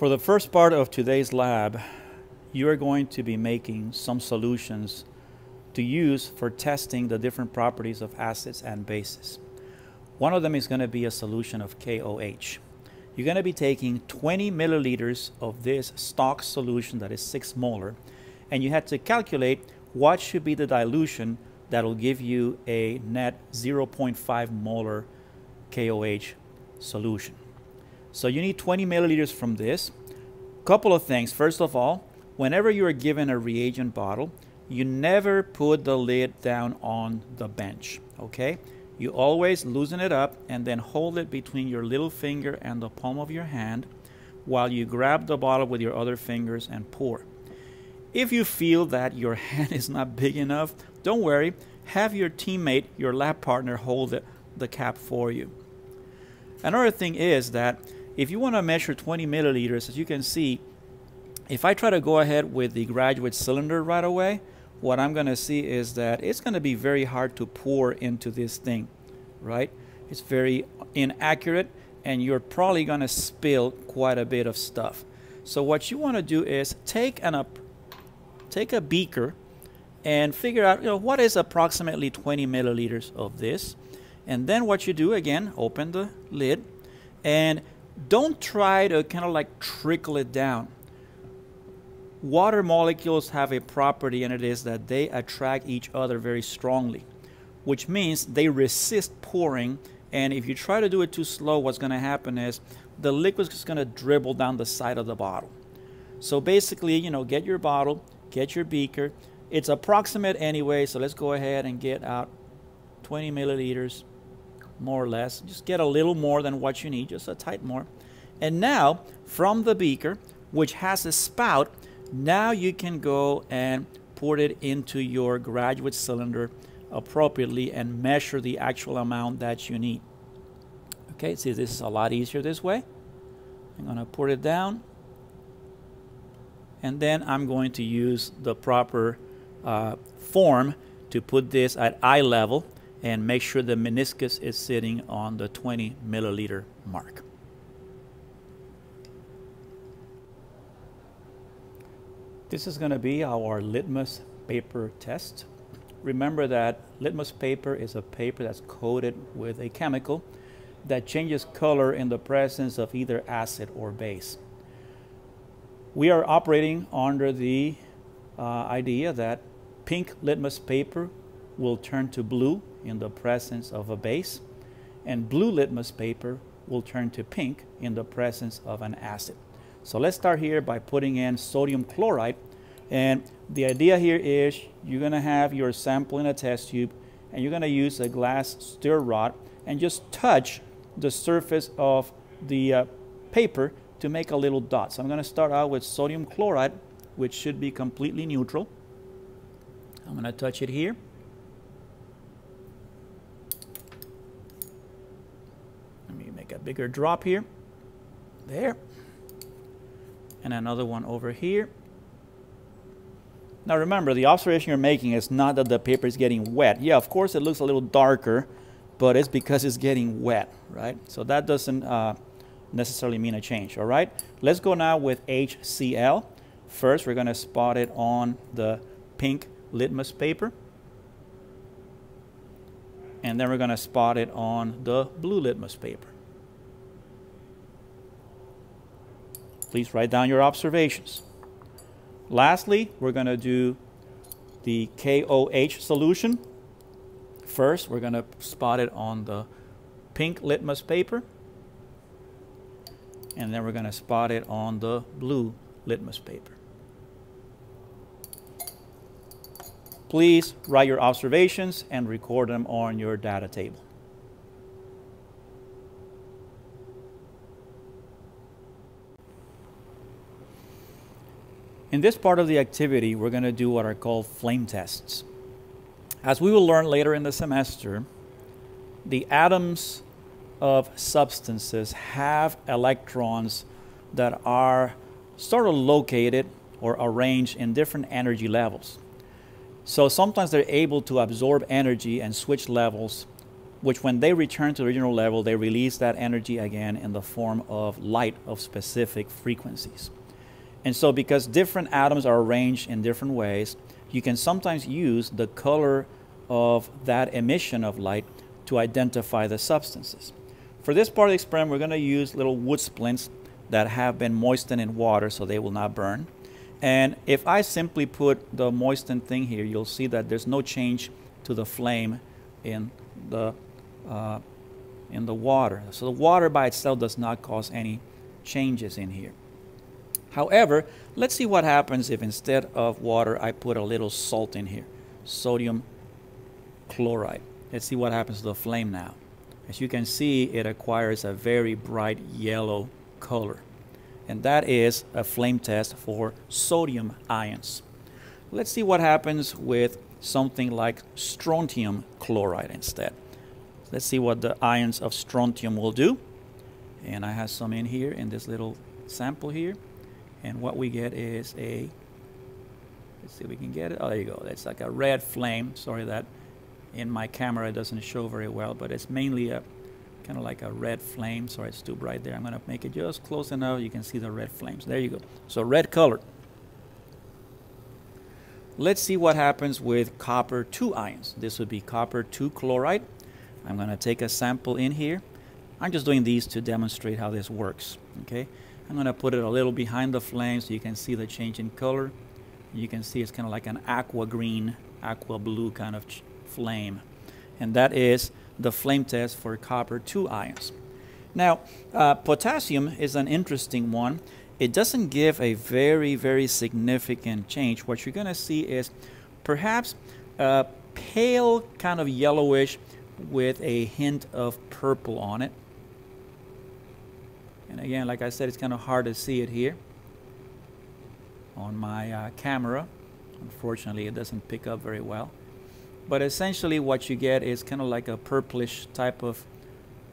For the first part of today's lab, you are going to be making some solutions to use for testing the different properties of acids and bases. One of them is going to be a solution of KOH. You're going to be taking 20 milliliters of this stock solution that is 6 molar, and you had to calculate what should be the dilution that will give you a net 0.5 molar KOH solution. So you need 20 milliliters from this. Couple of things. First of all, whenever you are given a reagent bottle, you never put the lid down on the bench, okay? You always loosen it up and then hold it between your little finger and the palm of your hand while you grab the bottle with your other fingers and pour. If you feel that your hand is not big enough, don't worry. Have your teammate, your lab partner, hold the, the cap for you. Another thing is that if you want to measure 20 milliliters, as you can see, if I try to go ahead with the graduate cylinder right away, what I'm going to see is that it's going to be very hard to pour into this thing, right? It's very inaccurate and you're probably going to spill quite a bit of stuff. So what you want to do is take an up, take a beaker and figure out you know what is approximately 20 milliliters of this. And then what you do again, open the lid and don't try to kind of like trickle it down. Water molecules have a property and it is that they attract each other very strongly which means they resist pouring and if you try to do it too slow what's going to happen is the liquid is going to dribble down the side of the bottle. So basically you know get your bottle get your beaker. It's approximate anyway so let's go ahead and get out 20 milliliters more or less just get a little more than what you need just a tight more and now from the beaker which has a spout now you can go and pour it into your graduate cylinder appropriately and measure the actual amount that you need. Okay, see this is a lot easier this way. I'm going to pour it down and then I'm going to use the proper uh, form to put this at eye level and make sure the meniscus is sitting on the 20 milliliter mark. This is going to be our litmus paper test. Remember that litmus paper is a paper that's coated with a chemical that changes color in the presence of either acid or base. We are operating under the uh, idea that pink litmus paper will turn to blue in the presence of a base, and blue litmus paper will turn to pink in the presence of an acid. So let's start here by putting in sodium chloride. And the idea here is you're going to have your sample in a test tube and you're going to use a glass stir rod and just touch the surface of the uh, paper to make a little dot. So I'm going to start out with sodium chloride, which should be completely neutral. I'm going to touch it here. Let me make a bigger drop here. There and another one over here. Now remember, the observation you're making is not that the paper is getting wet. Yeah, of course it looks a little darker, but it's because it's getting wet, right? So that doesn't uh, necessarily mean a change, all right? Let's go now with HCl. First, we're going to spot it on the pink litmus paper. And then we're going to spot it on the blue litmus paper. Please write down your observations. Lastly, we're going to do the KOH solution. First, we're going to spot it on the pink litmus paper. And then we're going to spot it on the blue litmus paper. Please write your observations and record them on your data table. In this part of the activity, we're going to do what are called flame tests. As we will learn later in the semester, the atoms of substances have electrons that are sort of located or arranged in different energy levels. So sometimes they're able to absorb energy and switch levels which when they return to the original level, they release that energy again in the form of light of specific frequencies. And so, because different atoms are arranged in different ways, you can sometimes use the color of that emission of light to identify the substances. For this part of the experiment, we're going to use little wood splints that have been moistened in water so they will not burn. And if I simply put the moistened thing here, you'll see that there's no change to the flame in the, uh, in the water. So the water by itself does not cause any changes in here. However, let's see what happens if instead of water I put a little salt in here, sodium chloride. Let's see what happens to the flame now. As you can see, it acquires a very bright yellow color. And that is a flame test for sodium ions. Let's see what happens with something like strontium chloride instead. Let's see what the ions of strontium will do. And I have some in here in this little sample here. And what we get is a, let's see if we can get it. Oh, there you go. That's like a red flame. Sorry that in my camera it doesn't show very well, but it's mainly a kind of like a red flame. Sorry, it's too bright there. I'm going to make it just close enough. You can see the red flames. There you go. So red color. Let's see what happens with copper 2 ions. This would be copper 2 chloride. I'm going to take a sample in here. I'm just doing these to demonstrate how this works. Okay, I'm going to put it a little behind the flame so you can see the change in color. You can see it's kind of like an aqua green, aqua blue kind of flame. And that is the flame test for copper 2 ions. Now, uh, potassium is an interesting one. It doesn't give a very, very significant change. What you're going to see is perhaps a pale, kind of yellowish with a hint of purple on it. And again, like I said, it's kind of hard to see it here on my uh, camera. Unfortunately, it doesn't pick up very well. But essentially what you get is kind of like a purplish type of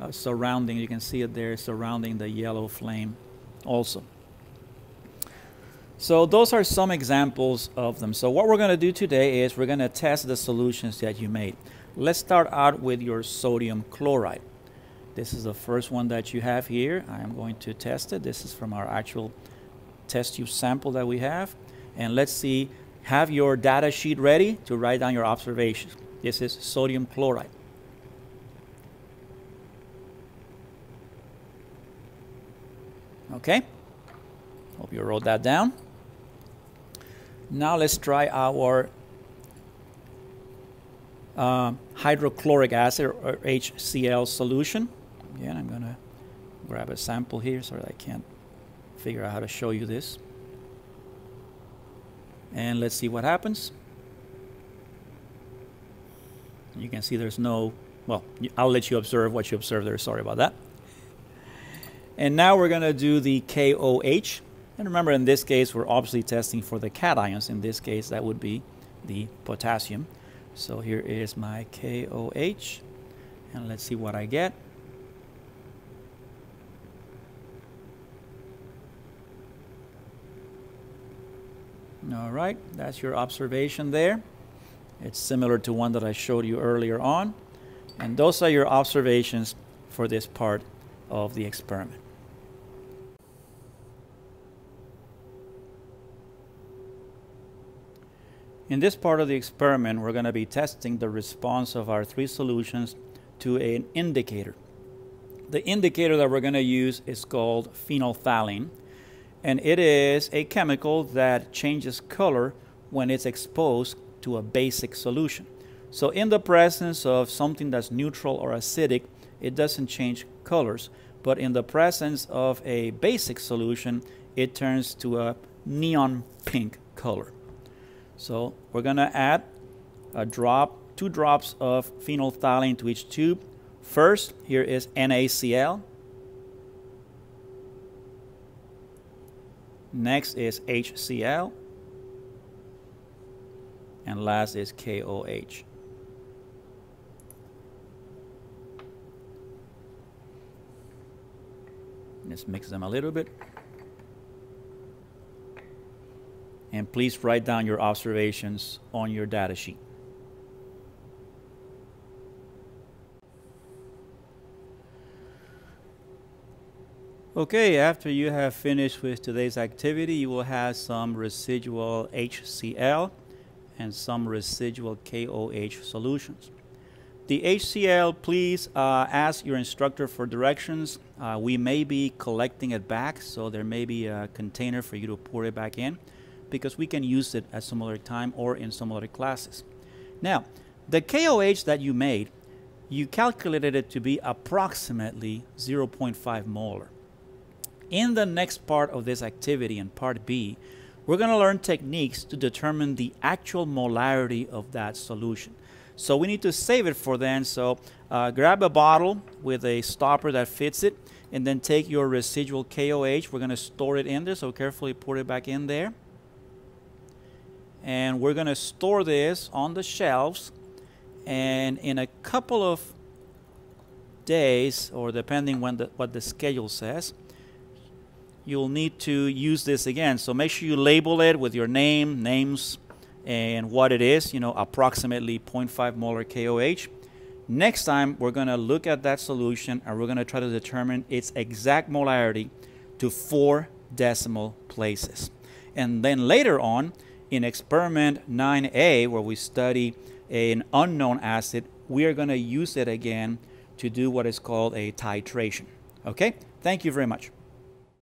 uh, surrounding. You can see it there surrounding the yellow flame also. So those are some examples of them. So what we're going to do today is we're going to test the solutions that you made. Let's start out with your sodium chloride. This is the first one that you have here. I am going to test it. This is from our actual test tube sample that we have. And let's see have your data sheet ready to write down your observations. This is sodium chloride. Okay, hope you wrote that down. Now let's try our uh, hydrochloric acid or HCl solution. Again, I'm going to grab a sample here so I can't figure out how to show you this and let's see what happens. You can see there's no, well, I'll let you observe what you observe there. Sorry about that. And now we're going to do the KOH. And remember, in this case, we're obviously testing for the cations. In this case, that would be the potassium. So here is my KOH. And let's see what I get. All right, that's your observation there. It's similar to one that I showed you earlier on. And those are your observations for this part of the experiment. In this part of the experiment, we're going to be testing the response of our three solutions to an indicator. The indicator that we're going to use is called phenolphthalein and it is a chemical that changes color when it's exposed to a basic solution. So in the presence of something that's neutral or acidic, it doesn't change colors, but in the presence of a basic solution, it turns to a neon pink color. So we're going to add a drop, two drops of phenolphthalein to each tube. First, here is NaCl, Next is HCl. And last is KOH. Let's mix them a little bit. And please write down your observations on your data sheet. Okay, after you have finished with today's activity, you will have some residual HCl and some residual KOH solutions. The HCl, please uh, ask your instructor for directions. Uh, we may be collecting it back, so there may be a container for you to pour it back in because we can use it at some other time or in some other classes. Now, the KOH that you made, you calculated it to be approximately 0.5 molar. In the next part of this activity, in part B, we're going to learn techniques to determine the actual molarity of that solution. So we need to save it for then. So uh, grab a bottle with a stopper that fits it, and then take your residual KOH. We're going to store it in there, so carefully put it back in there. And we're going to store this on the shelves. And in a couple of days, or depending when the, what the schedule says, you'll need to use this again. So make sure you label it with your name, names, and what it is, you know, approximately 0.5 molar KOH. Next time, we're going to look at that solution and we're going to try to determine its exact molarity to four decimal places. And then later on, in experiment 9A, where we study an unknown acid, we are going to use it again to do what is called a titration. Okay? Thank you very much.